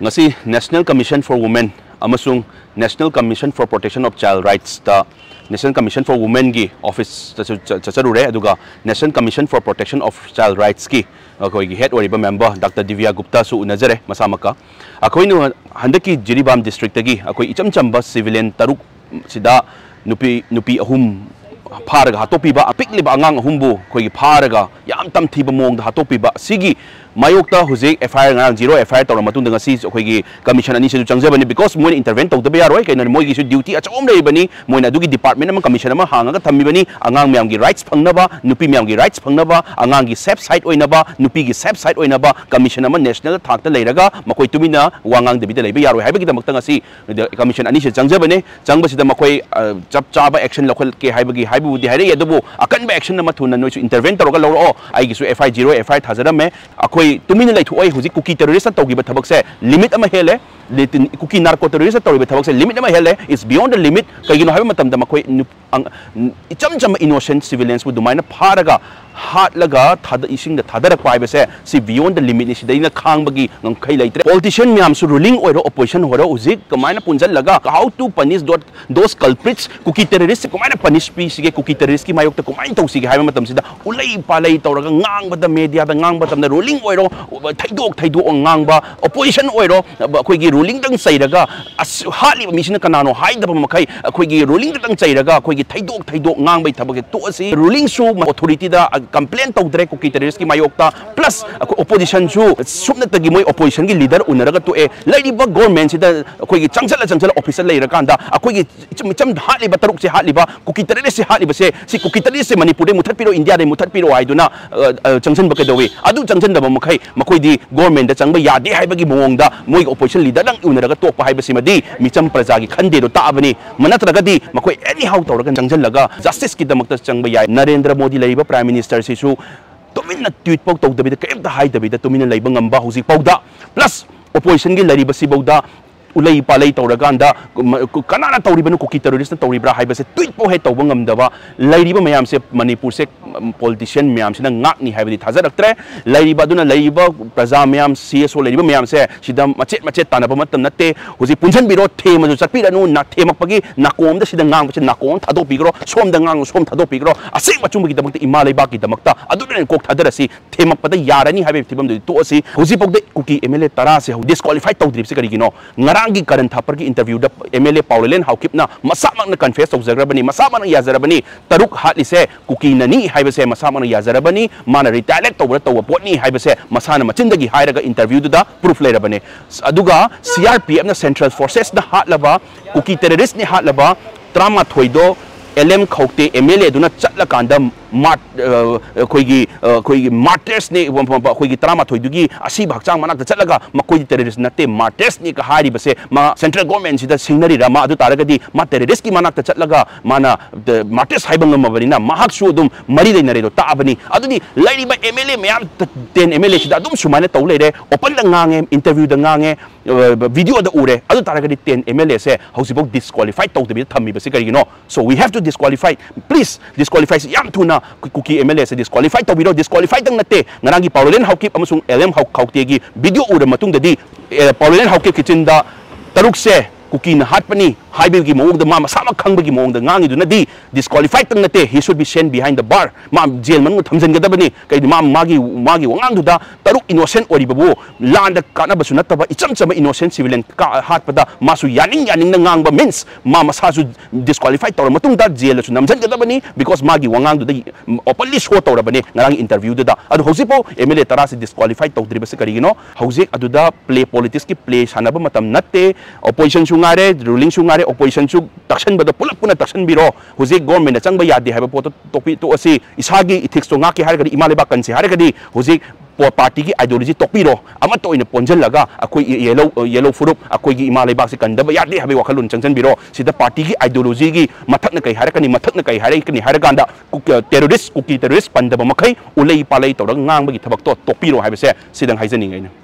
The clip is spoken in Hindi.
ngasi National Commission for Women amasung National Commission for Protection of Child Rights ta National Commission for Women gi office chacharure aduga National Commission for Protection of Child Rights ki akoi gi head oriba member Dr Divya Gupta su unajare masamaka akoi nu handaki Jiribam district gi akoi icham chamba civilian taruk sida nupi nupi ahum याम तम थी मोंग हाथों सी मयोगत हूँ F I R zero F I R तौर अखोई कमीशन अनी चंगजबी बिकॉज़ मोन इंटरवें तौब यारोह कई मोदी ड्यूटी अचोम रही मोन अगर डिपार्टमेंट कमीशन हांग थी आगाम मैम की राइट्स फंगी मैम की राइट्स फंग आगाम की सेफ़ साइड होगी सेफ़ साइड हो कमीशन नेशनल थाक लेको तुम वागदी यारोहत कमीशन अनी चंगजबने चंगद चप चाब एक्शन लखल के अकन एक्शन थून नो इंटरवें तौर लौरो ꯀꯣ ꯑꯩꯒꯤꯁꯨ F I zero F I ꯊꯥꯖꯔꯝꯃꯦ ꯑꯩꯈꯣꯏ ꯇꯨꯃꯤꯟꯅ ꯂꯩꯊꯣꯛꯑꯣꯏ ꯍꯧꯖꯤꯛ ꯀꯨꯀꯤ ꯇꯦꯔꯣꯔꯤꯁ ꯇꯧꯈꯤꯕ ꯊꯕꯛꯁꯦ ꯂꯤꯃꯤꯠ ꯑꯃ ꯍꯦꯜꯂꯦ ꯀꯨꯀꯤ ꯅꯥꯔꯀꯣ ꯇꯦꯔꯣꯔꯤꯁ ꯇꯧꯔꯤꯕ ꯊꯕꯛꯁꯦ ꯂꯤꯃꯤꯠ ꯑꯃ ꯍꯦꯜꯂꯦ ꯏꯠꯁ ꯕꯤꯌꯣꯟ ꯗ ꯂꯤꯃꯤꯠ ꯀꯩꯒꯤꯅꯣ ꯍꯥꯏꯕ ꯃꯇꯝꯗ ꯃꯈꯣꯏ ꯏꯆꯝ ꯆꯝꯕ ꯏꯅꯣꯁꯦꯟ ꯁꯤꯚꯤꯂꯤꯌꯟꯁꯕꯨ ꯑꯗꯨꯃꯥꯏꯅ ꯐꯥꯔꯒ हाट लग थर पाबसे बिहोन दिमिट इसदेन खांगी पोलिटिशन मैं रूलिंग ओपोजिशन हो रोजी कमाय पुजल how to punish that those culprits Kuki terrorist come punish पीसगे कुकी टेरीस्ट की मायोग कमायसी है उल पाल तौर गाँव मेडिया रूलिंग थैदोंब ओपोजिशन होगी रूलिंग चेर हाब मैं कनानो है रूलिंग चेर अखोद थैदों गाँव थबक तो रूलिंग ऑथोरीटी कंप्लेन तौद्रे कुकी टेररिस्ट की मायोक्ता प्लस ओपोजिशन सु सुमनतगी मोय ओपोजिशन की लीडर उनरगा तो ए लेडीबा गवर्नमेंट सिदा अखोगी चंगचल चंगचल ऑफिसर लेरकांदा अखोगी चम हालिबा तरुक से हालिबा कुकी टेररिस्ट से हालिबा से सि कुकी टेररिस्ट से मणिपुर दे मुथत पिरो इंडिया दे मुथत पिरो आइदुना चंगचन बके दोवे अदु चंगचन दबा मखै मखोइदी गवर्नमेंट दा चंगबा यादे हाइबगी मोंगदा मोय ओपोजिशन लीडर लंग उनरगा तोपा मदी मिचम प्रजा की खंदे ताबनी मनत्रगदी मखोइ एनी हाउ तौरगा चंगचन लगा जस्टिस की दमकता चंगबा याय नरेंद्र मोदी प्राइम मिनिस्टर ꯁꯤꯁꯨ ꯇꯨꯃꯤꯟꯅ ꯇ꯭ꯋꯤꯠ ꯐꯥꯎ ꯇꯧꯗꯕꯤꯗ ꯀꯩꯝꯇ ꯍꯥꯏꯗꯕꯤꯗ ꯇꯨꯃꯤꯟꯅ ꯂꯩꯕ ꯉꯝꯕ ꯍꯧꯖꯤꯛꯐꯥꯎꯗ ꯄ꯭ꯂꯁ ꯑꯣꯄꯣꯖꯤꯁꯟꯒꯤ ꯂꯩꯔꯤꯕꯁꯤꯐꯥꯎꯗ उलई पाल तौर कना तौरीबन कुकी टेरोरीस्ट तौरीब्रा है तुटपोह तब मैम से मनपुर से पोलिटिशन मैम से ना थाजरतरे प्रजा मैम सी एसओ लेब मैम से मचे मचे तानप नए हूँ पुजन भीर थे चपीरू ना थेमप की नाकोम से नाक नाकोम थादीग्रो सोम सोम थादीग्रो असें मचुम की इमा लेबाक कौथदर से थेमपद यानी है तो अभी हूँ कुकी एम एल ए तरह से डिस्कालीफाई तौद्रीब से कहीं ꯃꯇꯥꯡꯒꯤ ꯀꯔꯟ ꯊꯥꯄꯔꯒꯤ ꯏꯟꯇꯔꯚ꯭ꯌꯨꯗ ꯑꯦꯝ ꯑꯦꯜ ꯑꯦ ꯄꯥꯎꯂꯦꯂꯦꯟ ꯍꯥꯎꯀꯤꯞꯅ ꯃꯁꯥꯃꯛꯅ ꯀꯟꯐꯦꯁ ꯇꯧꯖꯔꯕꯅꯤ ꯃꯁꯥꯃꯛꯅ ꯌꯥꯖꯔꯕꯅꯤ ꯇꯔꯨꯛ ꯍꯥꯠꯂꯤꯁꯦ ꯀꯨꯀꯤꯅꯅꯤ ꯍꯥꯏꯕꯁꯦ ꯃꯁꯥꯃꯛꯅ ꯌꯥꯖꯔꯕꯅꯤ ꯃꯥꯅ ꯔꯤꯇꯥꯏꯂꯦꯠ ꯇꯧꯕ ꯇꯧꯕ ꯄꯣꯠꯅꯤ ꯍꯥꯏꯕꯁꯦ ꯃꯁꯥꯅ ꯃꯆꯤꯟꯗꯒꯤ ꯍꯥꯏꯔꯒ ꯏꯟꯇꯔꯚ꯭ꯌꯨꯗꯨꯗ ꯄ꯭ꯔꯨꯐ ꯂꯩꯔꯕꯅꯤ ꯑꯗꯨꯒ ꯁꯤ ꯑꯥꯔ ꯄꯤ ꯑꯦꯐꯅ ꯁꯦꯟꯇ꯭ꯔꯦꯜ ꯐꯣꯔꯁꯦꯁꯅ ꯍꯥꯠꯂꯕ ꯀꯨꯀꯤ ꯇꯦꯔꯔꯤꯁꯅ ꯍꯥꯠꯂꯕ ꯇꯔꯥꯃꯥꯊꯣꯏꯗꯣ ꯑꯦꯜ ꯑꯦꯝ ꯈꯧꯇꯦ ꯑꯦꯝ ꯑꯦꯜ ꯑꯦꯗꯨꯅ ꯆꯠꯂꯀꯥꯟꯗ एम मार्टेस ने तरामाथोदी हचांग मना चलगा मकोई टेररिस्ट नाते मार्टेस ने से सेंट्रल गवर्नमेंट से सिंगरीरा तारगदी मा टेररिस्ट की मना माना मार्टेस महकसु मरी लेनरे ताबनी एम एल ए मैम टेन एम एल ए सुमाने तौ लेरे ओपन गांगे इंटरव्यू गांगे वीडियो उरे तारगदी टेन एम एल ए से हौसिबो डिस्क्वालीफाई तौदबी थम्मीबसे करिगिनो so we have to please disqualify yam thuna kuki MLA se disqualified to biro disqualified tang nate nganagi paulen haukip amasung LM hauk khaukte gi video ura matung dadi paulen haukip kitchen da taruk se kuki na hat pani haibigi mong da mama sama khang bagi mong da ngangi du na di disqualified tang nate he should be sent behind the bar ma jail man thamjan gada bani kai ma magi magi wangang du da taruk innocent ori babu land kana basu na taba icham chama innocent civilian ka hat pada masu yaning yaning na ngang ba means ma masa su disqualified tor matung da jail su namjan gada bani because magi wangang du da openly show tor bani ngarang interview du da adu hosi po MLA tara disqualified tor driba se kari no hosi adu da play politics ki play sanaba matam natte opposition su सूँगे रूलिंग सूँगे ओपोजिशन तक्षण पुलपुन तक्षण भीर हजे गोमेंट चंब याद पोटी इसा की इथिक्स तो ना है इमा लेबा कंस है हजे पार्टी की आइडियोलॉजी तोपीरो पोजलग अखोई येलो येलो फुरुप अखोई की इमा लेबा से कंब याद है वखल चंजनो पार्टी की आइडियोलॉजी की मथक् कई है मथक् कई है टेरोरीस कुकी तेरोरीस पंदब मई उल पाल तौर तो तो तो तो तो तो